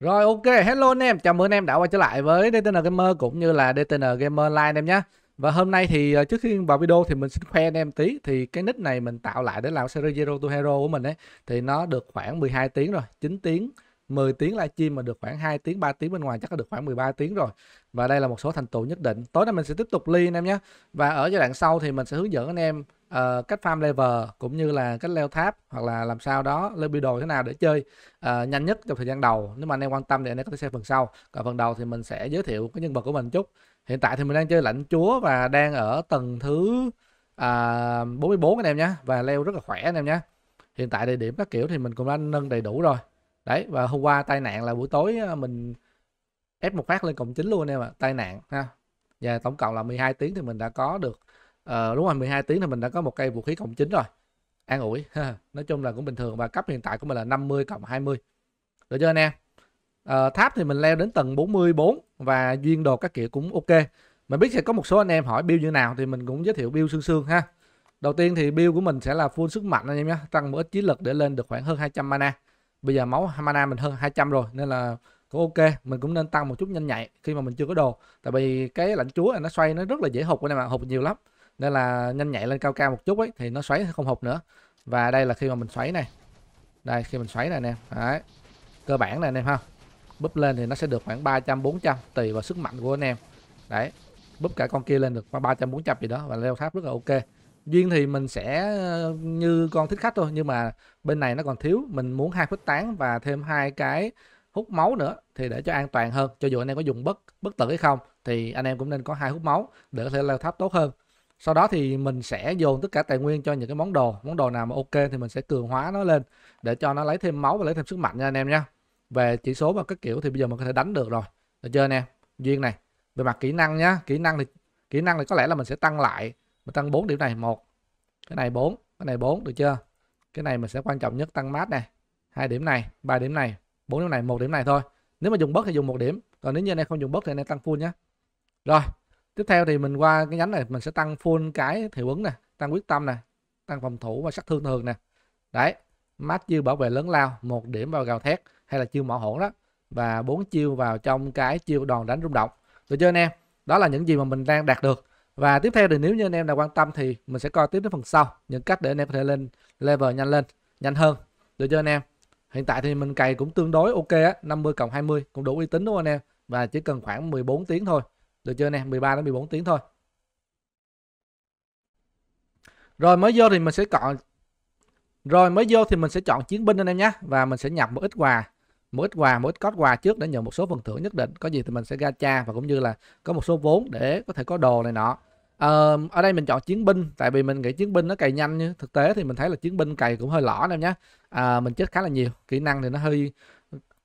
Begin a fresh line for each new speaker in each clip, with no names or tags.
Rồi ok, hello anh em, chào mừng anh em đã quay trở lại với DTN Gamer cũng như là DTN Gamer Online anh em nhé. Và hôm nay thì ờ, trước khi vào video thì mình xin khoe anh em tí. Thì cái nick này mình tạo lại để làm series Zero to Hero của mình ấy thì nó được khoảng 12 tiếng rồi, 9 tiếng. 10 tiếng livestream mà được khoảng 2 tiếng 3 tiếng bên ngoài chắc là được khoảng 13 tiếng rồi. Và đây là một số thành tựu nhất định. Tối nay mình sẽ tiếp tục ly anh em nhé. Và ở giai đoạn sau thì mình sẽ hướng dẫn anh em uh, cách farm level cũng như là cách leo tháp hoặc là làm sao đó lên biểu đồ thế nào để chơi uh, nhanh nhất trong thời gian đầu. Nếu mà anh em quan tâm thì anh em có thể xem phần sau. Còn phần đầu thì mình sẽ giới thiệu cái nhân vật của mình chút. Hiện tại thì mình đang chơi lãnh chúa và đang ở tầng thứ à, uh, 44 anh em nhé. Và leo rất là khỏe anh em nhé. Hiện tại địa điểm các kiểu thì mình cũng đã nâng đầy đủ rồi đấy và hôm qua tai nạn là buổi tối ờ, mình ép một phát lên cộng chính luôn anh em ạ tai nạn ha. Và tổng cộng là 12 tiếng thì mình đã có được uh, đúng rồi 12 tiếng thì mình đã có một cây vũ khí cộng chính rồi. An ủi nói chung là cũng bình thường và cấp hiện tại của mình là 50 cộng 20 được chưa anh em? Uh, tháp thì mình leo đến tầng 44 và duyên đồ các kiểu cũng ok. Mình biết sẽ có một số anh em hỏi build như nào thì mình cũng giới thiệu build xương xương ha. Đầu tiên thì build của mình sẽ là full sức mạnh anh em nhé tăng một ít chiến lực để lên được khoảng hơn 200 mana bây giờ máu mana mình hơn 200 rồi, nên là cũng ok, mình cũng nên tăng một chút nhanh nhạy khi mà mình chưa có đồ. Tại vì cái lãnh chúa này nó xoay nó rất là dễ hụt anh em ạ, hụt nhiều lắm. Nên là nhanh nhạy lên cao cao một chút ấy, thì nó xoáy không hụt nữa. Và đây là khi mà mình xoáy này. Đây, khi mình xoáy này nè. Đấy. Cơ bản này anh em ha. Búp lên thì nó sẽ được khoảng 300 400 tùy vào sức mạnh của anh em. Đấy. Búp cả con kia lên được khoảng 300 400 gì đó và leo tháp rất là ok duyên thì mình sẽ ờ, như con thích khách thôi, nhưng mà bên này nó còn thiếu, mình muốn hai khuếch tán và thêm hai cái hút máu nữa thì để cho an toàn hơn. Cho dù anh em có dùng bất bất tử hay không thì anh em cũng nên có hai hút máu để có thể leo tháp tốt hơn. Sau đó thì mình sẽ dồn tất cả tài nguyên cho những cái món đồ. Món đồ nào mà ok thì mình sẽ cường hóa nó lên để cho nó lấy thêm máu và lấy thêm sức mạnh nha anh em nha. Về chỉ số và các kiểu thì bây giờ mình có thể đánh được rồi. Được chưa anh em? Duyên này, về mặt kỹ năng nhá. Kỹ năng thì, kỹ năng thì có lẽ là mình sẽ tăng lại mình tăng 4 điểm này, một. Cái này 4 cái này 4 được chưa? Cái này mình sẽ quan trọng nhất, tăng mát này. Hai điểm này, ba điểm này, bốn điểm này, một điểm này thôi. Nếu mà dùng bớt thì dùng một điểm. Còn nếu như anh em không dùng bớt thì anh em tăng full nhé. Rồi, tiếp theo thì mình qua cái nhánh này, mình sẽ tăng full cái hiệu ứng nè tăng quyết tâm nè tăng phòng thủ và sát thương thường nè. Đấy, mát chiêu bảo vệ lớn lao, một điểm vào gào thét hay là chiêu mỏ hỗn đó. Và bốn chiêu vào trong cái chiêu đòn đánh rung động. Được chưa anh em? Đó là những gì mà mình đang đạt được và tiếp theo thì nếu như anh em nào quan tâm thì mình sẽ coi tiếp đến phần sau, những cách để anh em có thể lên level nhanh lên, nhanh hơn được chưa anh em? Hiện tại thì mình cày cũng tương đối ok á 50 cộng 20 cũng đủ uy tín đúng không anh em? Và chỉ cần khoảng 14 tiếng thôi, được chưa anh em? 13 đến 14 tiếng thôi. Rồi mới vô thì mình sẽ chọn, rồi mới vô thì mình sẽ chọn chiến binh anh em nhé. Và mình sẽ nhập một ít quà, một ít quà, một ít code quà trước để nhận một số phần thưởng nhất định. Có gì thì mình sẽ gacha và cũng như là có một số vốn để có thể có đồ này nọ ờ, ở đây mình chọn chiến binh tại vì mình nghĩ chiến binh nó cày nhanh như thực tế thì mình thấy là chiến binh cày cũng hơi lỏ em nhé à, mình chết khá là nhiều kỹ năng thì nó hơi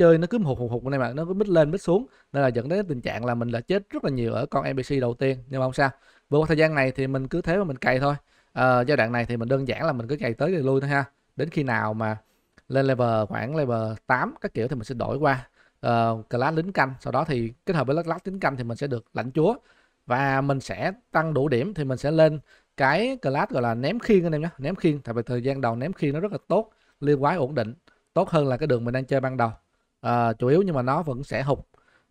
chơi nó cứ hụt hụt hụt này mà nó cứ bít lên bít xuống. Nên là dẫn đến tình trạng là mình đã chết rất là nhiều ở con NPC đầu tiên nhưng mà không sao. Vừa qua thời gian này thì mình cứ thế mà mình cày thôi. À, giai đoạn này thì mình đơn giản là mình cứ cày tới rồi lui thôi ha. Đến khi nào mà lên level khoảng level 8 các kiểu thì mình sẽ đổi qua. Uh, class lính canh sau đó thì kết hợp với lát lính canh thì mình sẽ được lãnh chúa và mình sẽ tăng đủ điểm thì mình sẽ lên cái class gọi là ném khiên anh em nhé. Ném khiên tại vì thời gian đầu ném khiên nó rất là tốt liên quái ổn định tốt hơn là cái đường mình đang chơi ban đầu. À, chủ yếu nhưng mà nó vẫn sẽ hụt.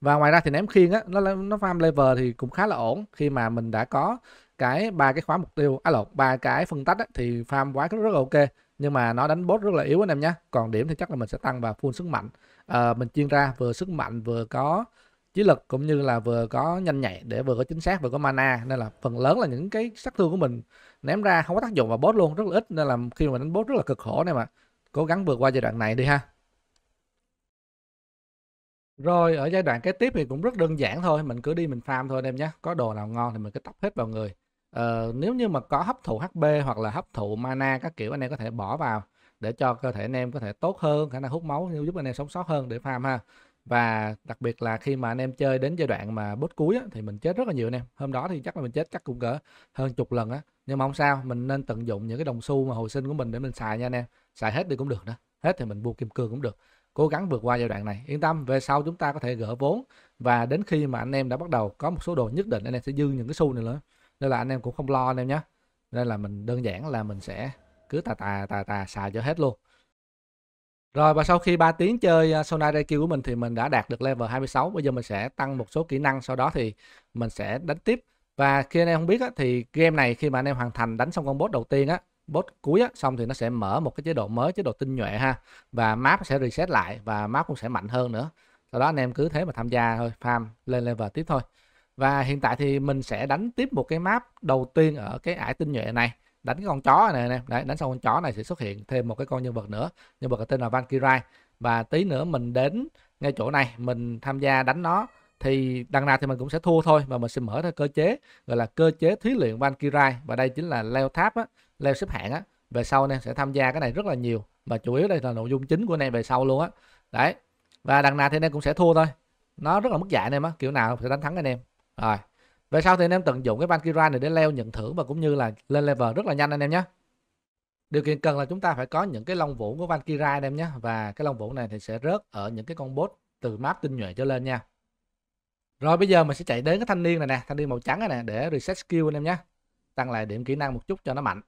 Và ngoài ra thì ném khiên á nó nó farm level thì cũng khá là ổn. Khi mà mình đã có cái ba cái khóa mục tiêu á à, lộn ba cái phân tách á, thì farm quái rất, rất là ok. Nhưng mà nó đánh boss rất là yếu anh em nhé. Còn điểm thì chắc là mình sẽ tăng vào full sức mạnh. À, mình chuyên ra vừa sức mạnh vừa có trí lực cũng như là vừa có nhanh nhạy để vừa có chính xác vừa có mana nên là phần lớn là những cái sát thương của mình ném ra không có tác dụng vào boss luôn rất là ít nên là khi mà đánh boss rất là cực khổ này mà. Cố gắng vượt qua giai đoạn này đi ha. Rồi ở giai đoạn kế tiếp thì cũng rất đơn giản thôi mình cứ đi mình farm thôi em nhé. Có đồ nào ngon thì mình cứ tóc hết vào người. Ờ, nếu như mà có hấp thụ HP hoặc là hấp thụ mana các kiểu anh em có thể bỏ vào để cho cơ thể anh em có thể tốt hơn khả năng hút máu giúp anh em sống sót hơn để farm ha và đặc biệt là khi mà anh em chơi đến giai đoạn mà bốt cuối á, thì mình chết rất là nhiều anh em. Hôm đó thì chắc là mình chết chắc cũng cỡ hơn chục lần á. Nhưng mà không sao mình nên tận dụng những cái đồng xu mà hồi sinh của mình để mình xài nha anh em. Xài hết đi cũng được đó hết thì mình mua kim cương cũng được. Cố gắng vượt qua giai đoạn này. Yên tâm về sau chúng ta có thể gỡ vốn. Và đến khi mà anh em đã bắt đầu có một số đồ nhất định anh em sẽ dư những cái xu này nữa nên là anh em cũng không lo anh em nhé nên là mình đơn giản là mình sẽ cứ tà tà tà tà xài cho hết luôn. Rồi và sau khi 3 tiếng chơi à, uh, Sonar Reiki của mình thì mình đã đạt được level 26. Bây giờ mình sẽ tăng một số kỹ năng sau đó thì mình sẽ đánh tiếp. Và khi anh em không biết á, thì game này khi mà anh em hoàn thành đánh xong con boss đầu tiên á, boss cuối á, xong thì nó sẽ mở một cái chế độ mới, chế độ tinh nhuệ ha. Và map sẽ reset lại và map cũng sẽ mạnh hơn nữa. Sau đó anh em cứ thế mà tham gia thôi, farm lên level tiếp thôi. Và hiện tại thì mình sẽ đánh tiếp một cái map đầu tiên ở cái ải tinh nhuệ này đánh cái con chó này nè đấy đánh xong con chó này sẽ xuất hiện thêm một cái con nhân vật nữa nhân vật tên là Valkyrie và tí nữa mình đến ngay chỗ này mình tham gia đánh nó thì đằng nào thì mình cũng sẽ thua thôi và mình sẽ mở ra cơ chế gọi là cơ chế thí luyện Valkyrie và đây chính là leo tháp á, leo xếp hạng á. Về sau anh em sẽ tham gia cái này rất là nhiều và chủ yếu đây là nội dung chính của anh em về sau luôn á. Đấy và đằng nào thì anh em cũng sẽ thua thôi. Nó rất là mức dạy anh em á kiểu nào sẽ đánh thắng anh em. Rồi về sau thì anh em tận dụng cái bankira này để leo nhận thưởng và cũng như là lên level rất là nhanh anh em nhé? Điều kiện cần là chúng ta phải có những cái lông vũ của Valkyra anh em nhé. Và cái lông vũ này thì sẽ rớt ở những cái con bot từ map tinh nhuệ trở lên nha. Rồi bây giờ mình sẽ chạy đến cái thanh niên này nè, thanh niên màu trắng này nè, để reset skill anh em nhé. Tăng lại điểm kỹ năng một chút cho nó mạnh.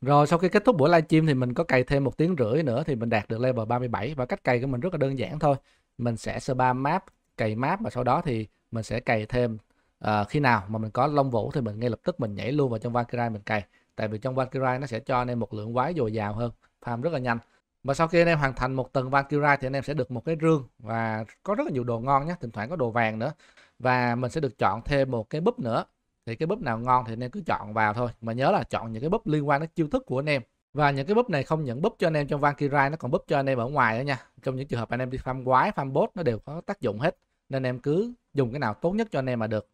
Rồi sau khi kết thúc buổi livestream thì mình có cày thêm một tiếng rưỡi nữa thì mình đạt được level 37 và cách cày của mình rất là đơn giản thôi. Mình sẽ spam map, cày map và sau đó thì mình sẽ cày thêm à, khi nào mà mình có lông vũ thì mình ngay lập tức mình nhảy luôn vào trong Valkyrie mình cày. Tại vì trong Valkyrie nó sẽ cho anh em một lượng quái dồi dào hơn farm rất là nhanh. Và sau khi anh em hoàn thành một tầng Valkyrie thì anh em sẽ được một cái rương và có rất là nhiều đồ ngon nhé thỉnh thoảng có đồ vàng nữa. Và mình sẽ được chọn thêm một cái búp nữa. Thì cái búp nào ngon thì anh em cứ chọn vào thôi. Mà nhớ là chọn những cái búp liên quan đến chiêu thức của anh em. Và những cái búp này không những búp cho anh em trong Valkyrie nó còn búp cho anh em ở ngoài nữa nha. Trong những trường hợp anh em đi farm quái farm bot nó đều có tác dụng hết. Nên em cứ dùng cái nào tốt nhất cho anh em mà được.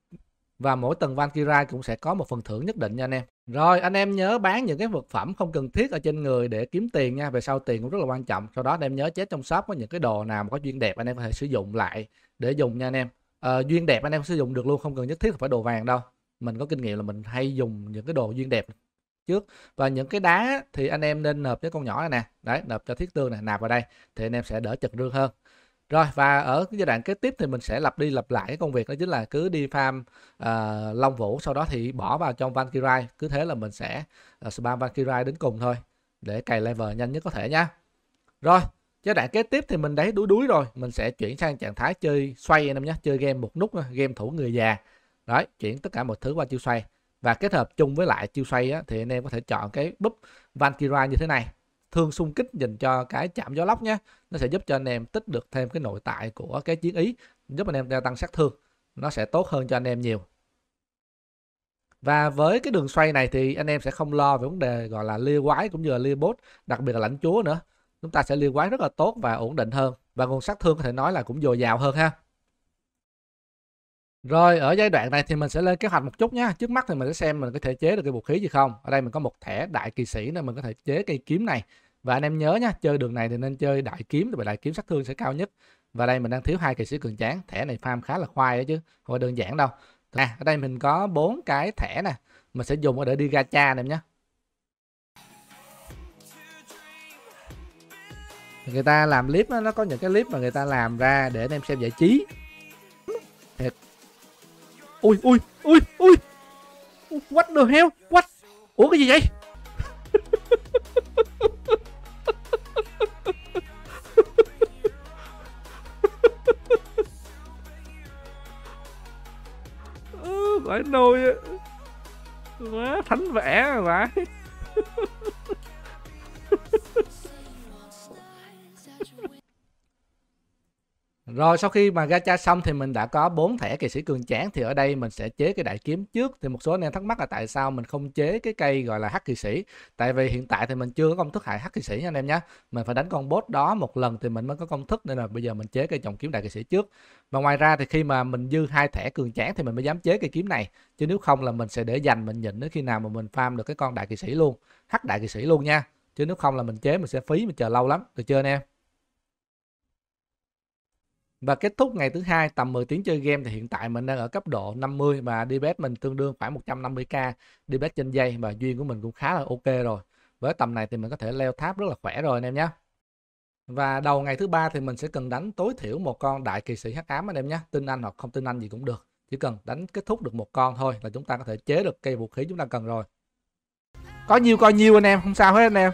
Và mỗi tầng Valkyrie cũng sẽ có một phần thưởng nhất định nha anh em. Rồi anh em nhớ bán những cái vật phẩm không cần thiết ở trên người để kiếm tiền nha. Về sau tiền cũng rất là quan trọng. Sau đó anh em nhớ chết trong shop có những cái đồ nào mà có duyên đẹp anh em có thể sử dụng lại để dùng nha anh em. À, duyên đẹp anh em sử dụng được luôn không cần nhất thiết phải đồ vàng đâu. Mình có kinh nghiệm là mình hay dùng những cái đồ duyên đẹp trước. Và những cái đá thì anh em nên nộp với con nhỏ này nè. Đấy nộp cho thiết tương này nạp vào đây thì anh em sẽ đỡ chật rương hơn rồi và ở cái giai đoạn kế tiếp thì mình sẽ lặp đi lặp lại cái công việc đó chính là cứ đi farm uh, Long Vũ sau đó thì bỏ vào trong Valkyrie. Cứ thế là mình sẽ ờ, uh, spam Valkyrie đến cùng thôi để cày level nhanh nhất có thể nha. Rồi giai đoạn kế tiếp thì mình đấy đuối đuối rồi mình sẽ chuyển sang trạng thái chơi xoay anh em nhé chơi game một nút game thủ người già. Đấy chuyển tất cả mọi thứ qua chiêu xoay. Và kết hợp chung với lại chiêu xoay á, thì anh em có thể chọn cái búp Valkyrie như thế này thương xung kích dành cho cái chạm gió lốc nhé. Nó sẽ giúp cho anh em tích được thêm cái nội tại của cái chiến ý, giúp anh em gia tăng sát thương. Nó sẽ tốt hơn cho anh em nhiều. Và với cái đường xoay này thì anh em sẽ không lo về vấn đề gọi là lia quái cũng như là lia bốt, đặc biệt là lãnh chúa nữa. Chúng ta sẽ lia quái rất là tốt và ổn định hơn. Và nguồn sát thương có thể nói là cũng dồi dào hơn ha rồi ở giai đoạn này thì mình sẽ lên kế hoạch một chút nhé trước mắt thì mình sẽ xem mình có thể chế được cái vũ khí gì không. Ở đây mình có một thẻ đại kỳ sĩ nên mình có thể chế cây kiếm này. Và anh em nhớ nha chơi đường này thì nên chơi đại kiếm vì đại kiếm sát thương sẽ cao nhất. Và đây mình đang thiếu hai kỳ sĩ cường tráng. Thẻ này farm khá là khoai đấy chứ không phải đơn giản đâu. À ở đây mình có bốn cái thẻ nè. Mình sẽ dùng để đi gacha em nhé người ta làm clip đó, nó có những cái clip mà người ta làm ra để anh em xem giải trí. Thiệt ui ui ui ui. What the hell? What? Ủa, cái gì vậy? Vãi nôi quá thánh vẽ vãi Rồi sau khi mà gacha xong thì mình đã có bốn thẻ kỳ sĩ cường tráng. Thì ở đây mình sẽ chế cái đại kiếm trước. Thì một số anh em thắc mắc là tại sao mình không chế cái cây gọi là hắc kỳ sĩ? Tại vì hiện tại thì mình chưa có công thức hại hắc kỳ sĩ nha anh em nhé mình phải đánh con boss đó một lần thì mình mới có công thức. Nên là bây giờ mình chế cây trọng kiếm đại kỳ sĩ trước. Và ngoài ra thì khi mà mình dư hai thẻ cường tráng thì mình mới dám chế cây kiếm này. Chứ nếu không là mình sẽ để dành, mình nhịn đến khi nào mà mình farm được cái con đại kỳ sĩ luôn. Hắc đại kỳ sĩ luôn nha. Chứ nếu không là mình chế mình sẽ phí, mình chờ lâu lắm. Được chưa anh em? Và kết thúc ngày thứ hai tầm 10 tiếng chơi game thì hiện tại mình đang ở cấp độ 50 và DPS mình tương đương khoảng 150k DPS trên dây và duyên của mình cũng khá là ok rồi. Với tầm này thì mình có thể leo tháp rất là khỏe rồi anh em nhé. Và đầu ngày thứ ba thì mình sẽ cần đánh tối thiểu một con đại kỳ sĩ hắc ám anh em nhé. Tin anh hoặc không tin anh gì cũng được. Chỉ cần đánh kết thúc được một con thôi là chúng ta có thể chế được cây vũ khí chúng ta cần rồi. Có nhiều coi nhiều anh em, không sao hết anh em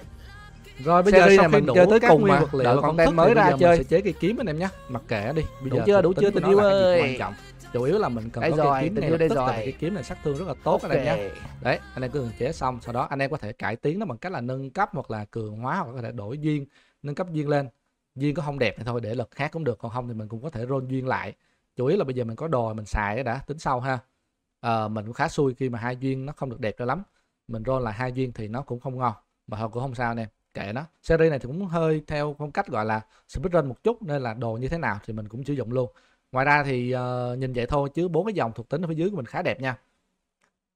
rồi bây giờ sau
này mình chơi tới cùng mà, đợi
công
content mới ra chơi.
mình sẽ chế cây kiếm anh em nhé. Mặc kệ đi bây
Đủ
giờ
chưa, đủ chưa, tình yêu
là
ơi?
quan trọng. Chủ yếu là mình cần
Đây
có
rồi,
cây kiếm
tình
ngay
yêu
lập
đây
tức
rồi.
vì cây kiếm này sát thương rất là tốt anh em nhé. Đấy anh em cứ chế xong sau đó anh em có thể cải tiến nó bằng cách là nâng cấp hoặc là cường hóa hoặc có thể đổi duyên nâng cấp duyên lên. Duyên có không đẹp thì thôi để lực khác cũng được còn không thì mình cũng có thể roll duyên lại. Chủ yếu là bây giờ mình có đồ mình xài đã tính sau ha. Ờ, mình cũng khá xui khi mà hai duyên nó không được đẹp cho lắm. Mình roll lại hai duyên thì nó cũng không ngon mà thôi cũng không sao anh em kệ nó. Series này thì cũng hơi theo phong cách gọi là speedrun một chút nên là đồ như thế nào thì mình cũng sử dụng luôn. Ngoài ra thì uh, nhìn vậy thôi chứ bốn cái dòng thuộc tính ở phía dưới của mình khá đẹp nha.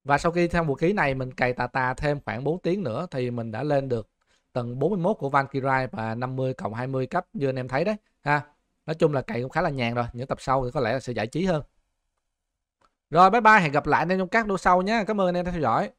Và sau khi theo vũ khí này mình cày tà tà thêm khoảng 4 tiếng nữa thì mình đã lên được tầng 41 của Valkyrie và 50 cộng 20 cấp như anh em thấy đấy ha. Nói chung là cày cũng khá là nhàn rồi những tập sau thì có lẽ là sẽ giải trí hơn. Rồi bye bye hẹn gặp lại anh em trong các đô sau nhé cảm ơn anh em đã theo dõi.